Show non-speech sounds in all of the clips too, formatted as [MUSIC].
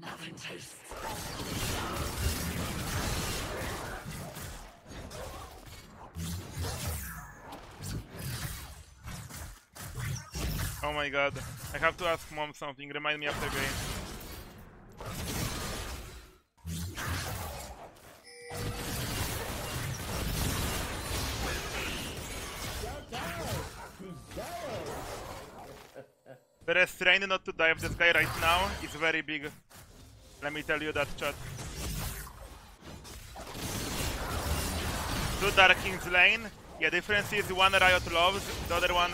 Nothing tastes Oh my god. I have to ask mom something. Remind me after game. Perez train not to dive this guy right now is very big. Let me tell you that chat. Two Dark King's lane. Yeah, difference is one Riot loves, the other one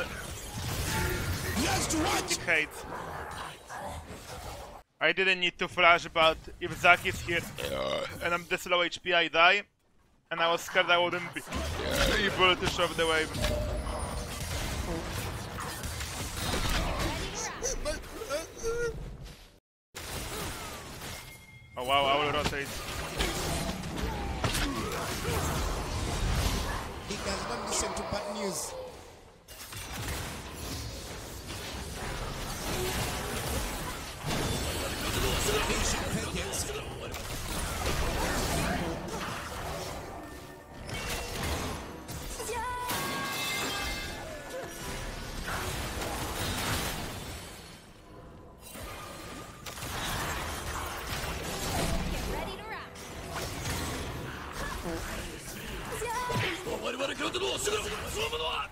he hates. I didn't need to flash, but if Zac is here and I'm this low HP, I die. And I was scared I wouldn't be able to shove the wave. Oh wow, I will. He does not listen to bad news. 我々からどうするそのものは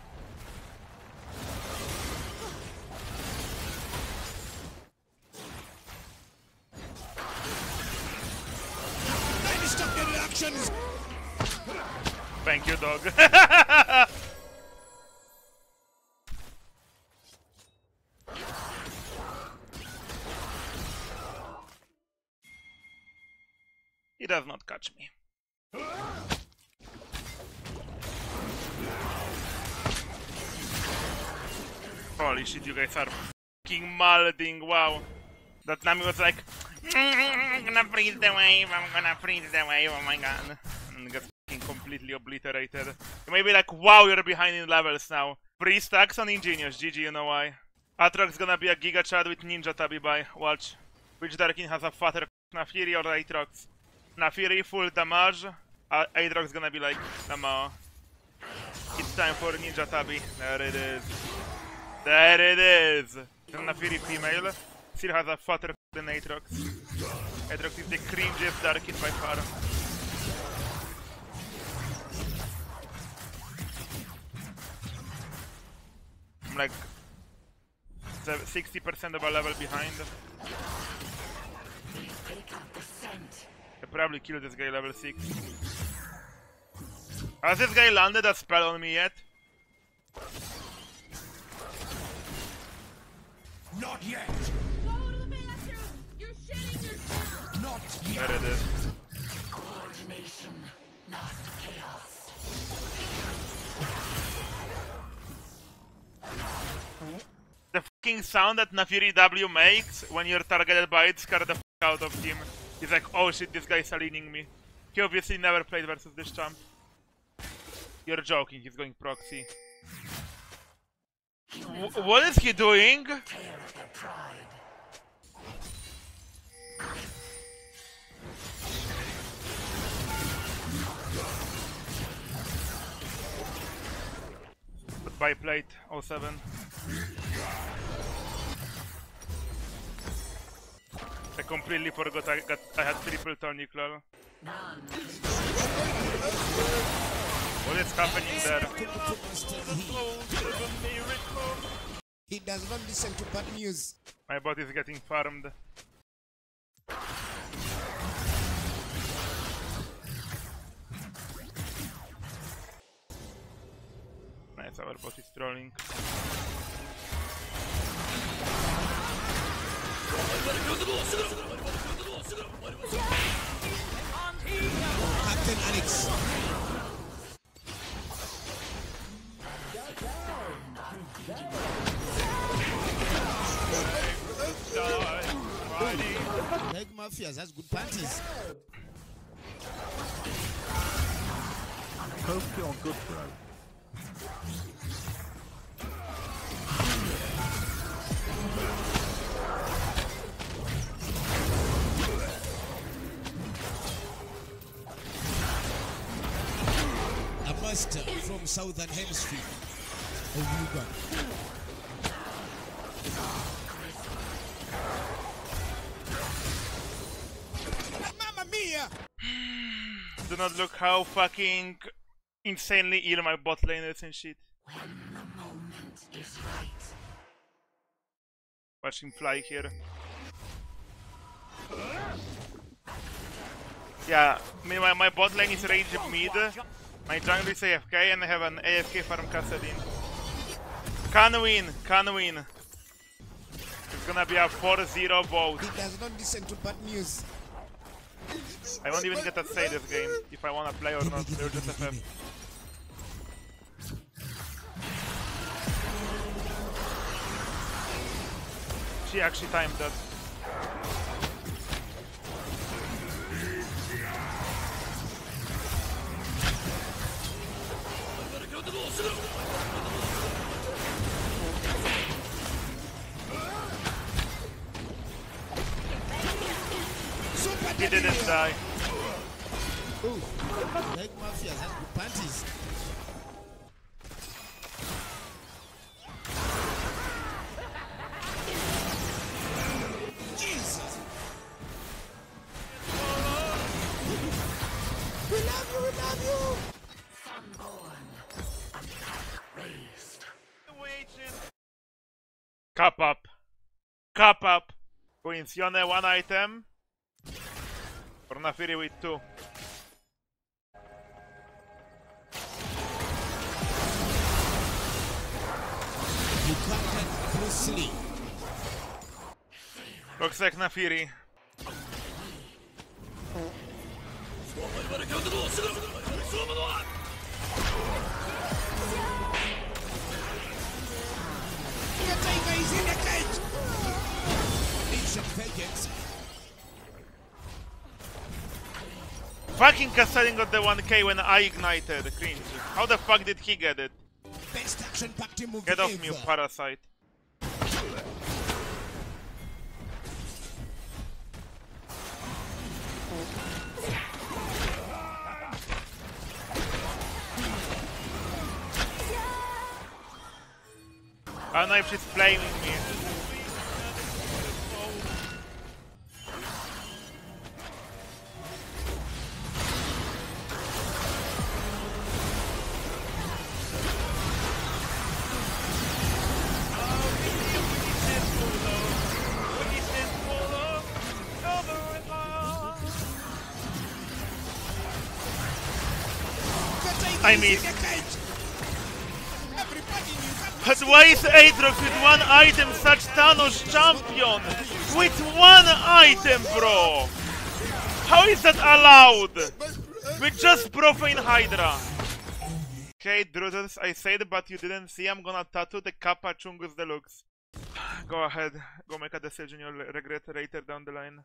Let me stop the reactions. Thank you, dog. [LAUGHS] he does not catch me. Holy shit, you guys are fucking malding, wow. That Nami was like, I'm gonna freeze the wave, I'm gonna freeze the wave, oh my god. And got fucking completely obliterated. You may be like, wow, you're behind in levels now. Three stacks on Ingenious, GG, you know why. Aatrox gonna be a Giga Chad with Ninja Tabi by, watch. Which Darkin has a fatter Naafiri or Aatrox? Naafiri full damage, uh, Aatrox gonna be like, Namo. It's time for Ninja Tabi. There it is. There it is! Naafiri female still has a fatter than Aatrox. Aatrox is the cringiest Darkin by far. I'm like 60% of a level behind. Pick up the scent. I probably killed this guy level 6. Has this guy landed a spell on me yet? Not yet. Go to the bathroom. You're shitting yourself. Not There it is. Coordination, not chaos. The fucking sound that Naafiri W makes when you're targeted by it scared the fuck out of him. He's like, oh shit, this guy's leaning me. He obviously never played versus this champ. You're joking, he's going proxy. W- what is he doing? By plate 07. I completely forgot I got I had triple tonic lol. What is happening there? He does not listen to bad news. My bot is getting farmed. Nice, our bot is trolling. Captain Alex. Like mafias, that's good parties. Hope you're good, bro. A master from Southern Hemisphere of Uganda. Do not look how fucking insanely ill my bot lane is and shit. When the moment is right. Watch him fly here. Yeah, meanwhile my bot lane is rage mid, my jungle is AFK and I have an AFK farm Kassadin. Can win, can win. It's gonna be a 4-0 vote. He does not listen to bad news. I won't even get to say this game if I wanna play or not, they'll just FF. She actually timed that. He didn't die. Leg Mafias has panties. Cup up. Cup up. Coinzione one item. Or Naafiri with two. The cage! Ancient vengeance. Fucking Kassadin got the 1k when I ignited. Cringe. How the fuck did he get it? Best action packed move Get off me, you parasite. I don't know if she's blaming me. I is why is Aatrox with one item such Thanos champion? With one item, bro! How is that allowed? With just Profane Hydra. Okay, Druiders, I said but you didn't see I'm gonna tattoo the Kappa Chungus Deluxe. Go ahead, go make a decision you'll regret later down the line.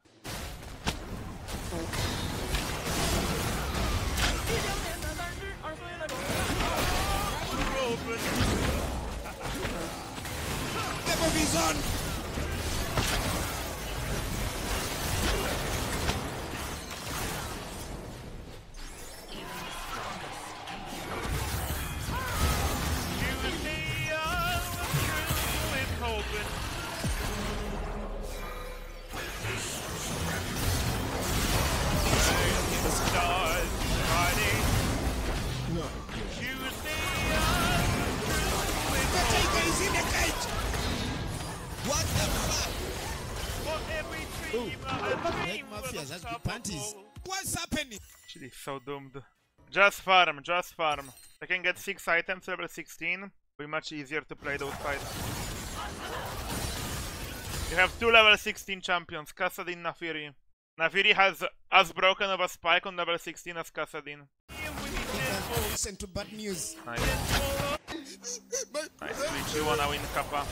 The movies on! Leg Mafias has good panties. What's happening? Actually, so doomed. Just farm, just farm. I can get 6 items level 16. Be much easier to play those fights. You have two level 16 champions, Kassadin, Naafiri. Naafiri has as broken of a spike on level 16 as Kassadin. He does not listen to bad news. Nice. Nice, Twitch, you wanna win Kappa.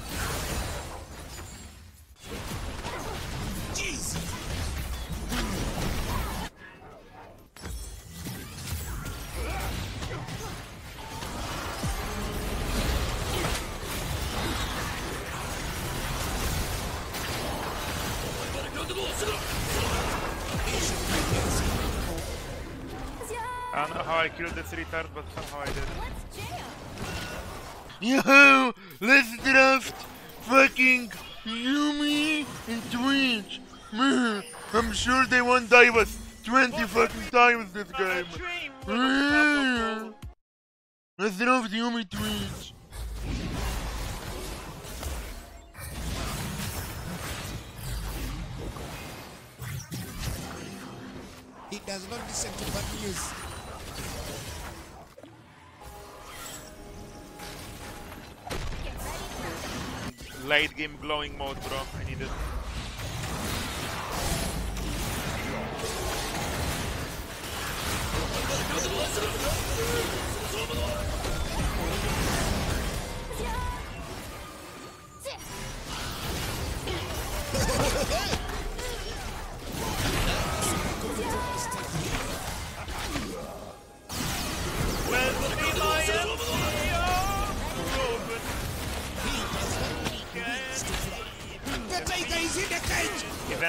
Don't know how I killed this retard, but somehow I did. Let's jam. Yo, let's draft fucking Yuumi and Twitch. I'm sure they won't dive us 20 fucking times this game. Let's draft Yuumi Twitch. He does not listen to bad news. Late game glowing mode, bro. I need it.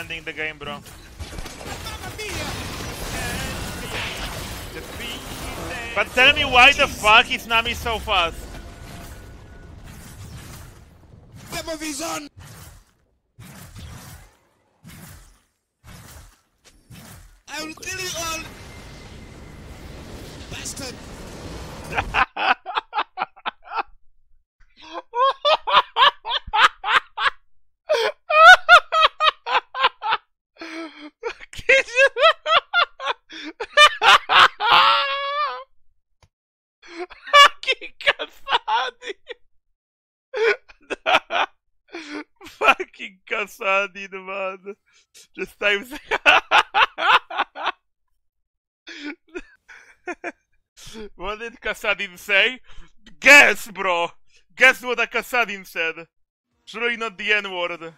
Ending the game, bro. But tell me why the fuck is Nami so fast? I will kill you Fucking Kasadi! [LAUGHS] Fucking Kasadi, man. Just times. [LAUGHS] what did Kassadin say? Guess, bro! Guess what a Kassadin said! Surely not the N word.